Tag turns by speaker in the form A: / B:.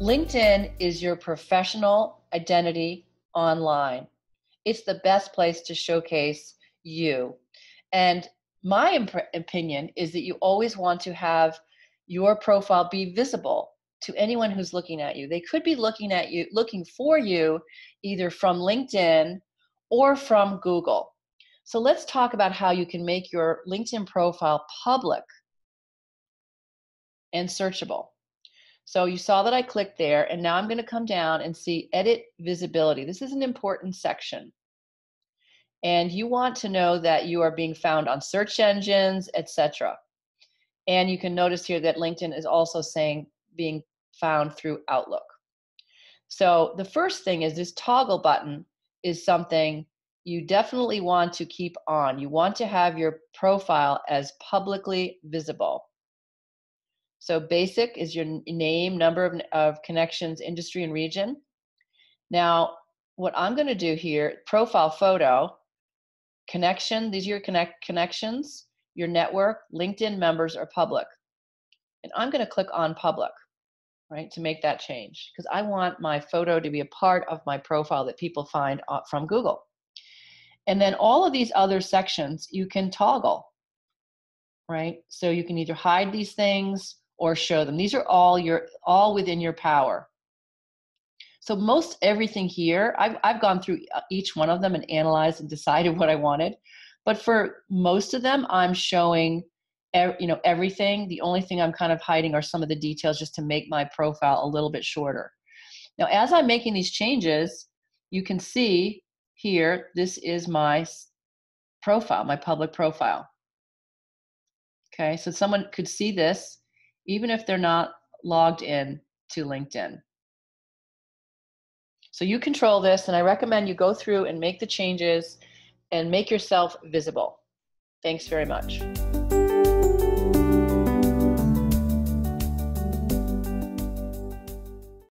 A: LinkedIn is your professional identity online. It's the best place to showcase you. And my imp- opinion is that you always want to have your profile be visible to anyone who's looking at you. They could be looking at you, looking for you either from LinkedIn or from Google. So let's talk about how you can make your LinkedIn profile public and searchable. So you saw that I clicked there, and now I'm going to come down and see Edit Visibility. This is an important section. And you want to know that you are being found on search engines, etc. And you can notice here that LinkedIn is also saying being found through Outlook. So the first thing is this toggle button is something you definitely want to keep on. You want to have your profile as publicly visible. So basic is your name, number of, of connections, industry, and region. Now, what I'm going to do here, profile photo, connection, these are your connect connections, your network, LinkedIn members are public. And I'm going to click on public, right, to make that change because I want my photo to be a part of my profile that people find uh, from Google. And then all of these other sections you can toggle, right? So you can either hide these things or show them. These are all your all within your power. So most everything here, I've I've gone through uh, each one of them and analyzed and decided what I wanted. But for most of them, I'm showing you know everything. The only thing I'm kind of hiding are some of the details just to make my profile a little bit shorter. Now, as I'm making these changes, you can see here, this is my profile, my public profile. Okay, so someone could see this even if they're not logged in to LinkedIn. So you control this, and I recommend you go through and make the changes and make yourself visible. Thanks very much.